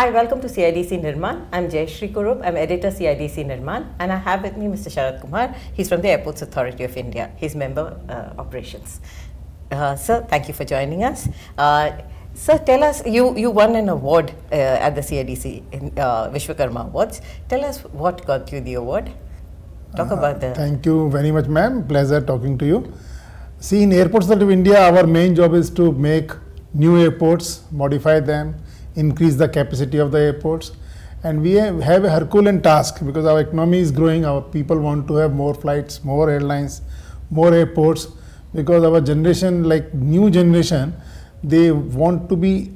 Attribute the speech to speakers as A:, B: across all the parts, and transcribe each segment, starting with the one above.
A: Hi, welcome to CIDC Nirman. I'm Jayashree Kurup. I'm editor CIDC Nirman, and I have with me Mr. Sharad Kumar. He's from the Airports Authority of India. He's member uh, operations. Uh, sir, thank you for joining us. Uh, sir, tell us you you won an award uh, at the CIDC in, uh, Vishwakarma Awards. Tell us what got you the award. Talk about the.
B: Thank you very much, ma'am. Pleasure talking to you. See, in Airports Authority of India, our main job is to make new airports, modify them, increase the capacity of the airports. And we have, have a Herculean task because our economy is growing, our people want to have more flights, more airlines, more airports because our generation, like new generation, they want to be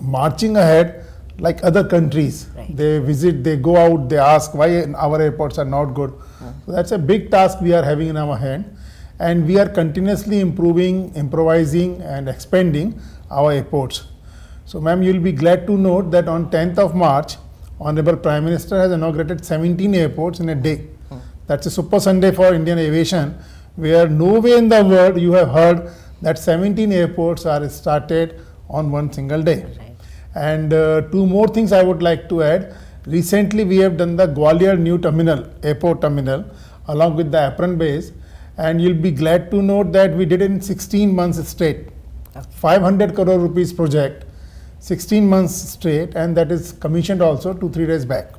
B: marching ahead like other countries.
A: Right.
B: They visit, they go out, they ask why our airports are not good. So that's a big task we are having in our hand, and we are continuously improving, improvising, and expanding our airports. So, ma'am, you'll be glad to note that on 10th of March, Honorable Prime Minister has inaugurated 17 airports in a day. That's a super Sunday for Indian aviation, where nowhere in the world you have heard that 17 airports are started on one single day.
A: Right.
B: And uh, two more things I would like to add. Recently, we have done the Gwalior new terminal, airport terminal, along with the apron bays. And you'll be glad to note that we did it in 16 months straight. 500 crore rupees project, 16 months straight, and that is commissioned also two, three days back.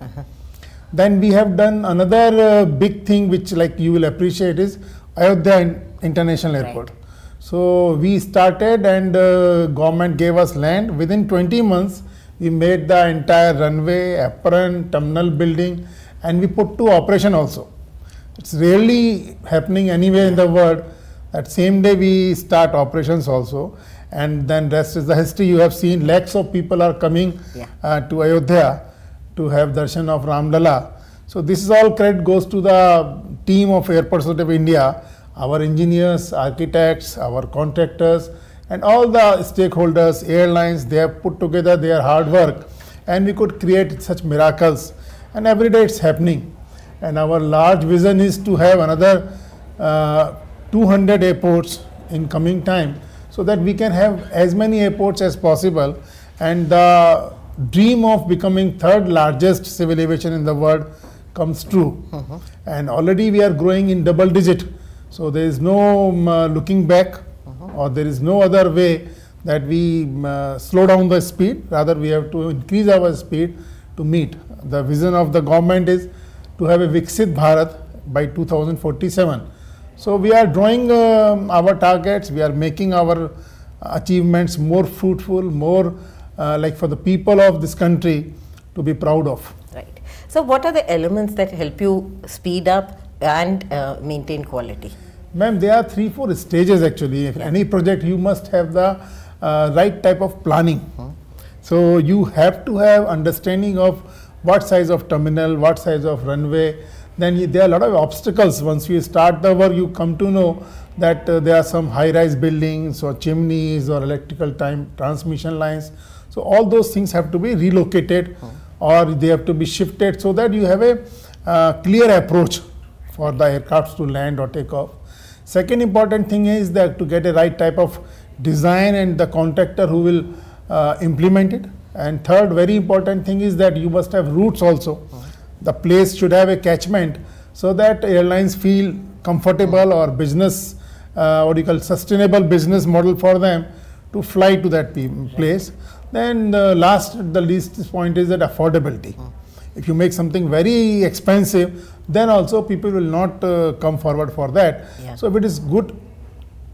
B: Then we have done another uh, big thing which like you will appreciate is Ayodhya In- International
A: Right.
B: Airport. So we started and uh, government gave us land. Within 20 months, we made the entire runway, apron, terminal building, and we put to operation also. It's rarely happening anywhere in the world. That same day we start operations also, and then rest is the history. You have seen lakhs of people are coming
A: Yeah.
B: uh, to Ayodhya to have darshan of Ramlala. So this is all credit goes to the team of Airports of India, our engineers, architects, our contractors, and all the stakeholders, airlines. They have put together their hard work, and we could create such miracles. And every day it's happening. And our large vision is to have another uh, 200 airports in coming time, so that we can have as many airports as possible. And the dream of becoming third largest civil aviation in the world comes true. And already we are growing in double digit. So there is no um, uh, looking back or there is no other way that we um, uh, slow down the speed. Rather we have to increase our speed to meet. The vision of the government is to have a Viksit Bharat by 2047. So we are drawing um, our targets, we are making our achievements more fruitful, more uh, like for the people of this country to be proud of.
A: Right. So, what are the elements that help you speed up and uh, maintain quality?
B: Ma'am, there are three, four stages actually. If
A: Yeah.
B: any project, you must have the uh, right type of planning. So you have to have understanding of what size of terminal, what size of runway. Then there are a lot of obstacles. Once you start the work, you come to know that uh, there are some high-rise buildings or chimneys or electrical time transmission lines. So all those things have to be relocated or they have to be shifted so that you have a uh, clear approach for the aircrafts to land or take off. Second important thing is that to get a right type of design and the contractor who will uh, implement it. And third very important thing is that you must have routes also. The place should have a catchment so that airlines feel comfortable or business, uh, what do you call sustainable business model for them to fly to that place. Then the last, the least point is that affordability. If you make something very expensive, then also people will not uh, come forward for that.
A: Yeah.
B: So if it is good,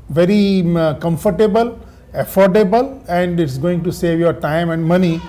B: very um, comfortable, affordable, and it's going to save your time and money,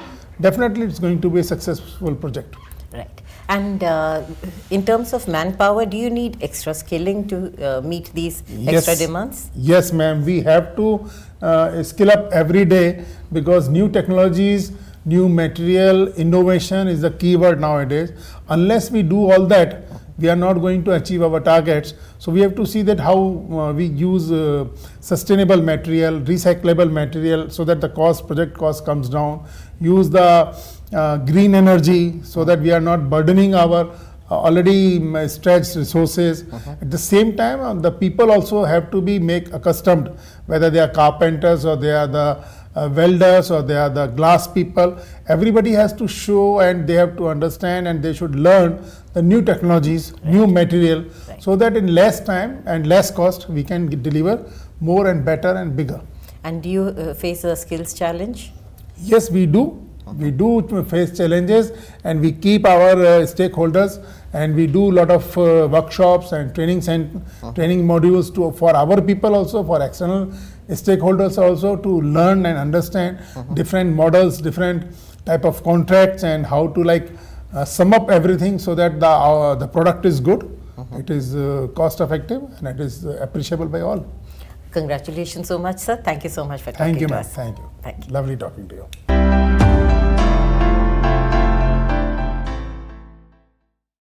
B: definitely it's going to be a successful project.
A: Right. And uh, in terms of manpower, do you need extra skilling to uh, meet these extra demands?
B: Yes, ma'am. We have to uh, skill up every day because new technologies, new material, innovation is the keyword nowadays. Unless we do all that, we are not going to achieve our targets. So we have to see that how uh, we use uh, sustainable material, recyclable material, so that the cost, project cost comes down. Use the uh, green energy so that we are not burdening our uh, already um, stretched resources. At the same time, uh, the people also have to be make accustomed, whether they are carpenters or they are the uh, welders or they are the glass people. Everybody has to show and they have to understand and they should learn the new technologies, right. new material, right. so that in less time and less cost we can deliver more and better and bigger.
A: And do you uh, face a skills challenge?
B: Yes, we do. We do face challenges and we keep our uh, stakeholders and we do a lot of uh, workshops and training and uh-huh. training modules to for our people also for external stakeholders also to learn and understand uh-huh. different models different type of contracts and how to like uh, sum up everything so that the uh, the product is good uh-huh. it is uh, cost effective and it is uh, appreciable by all
A: congratulations so much sir thank you so much for
B: thank
A: talking
B: you
A: to
B: ma'am.
A: us
B: thank you
A: thank you
B: lovely talking to you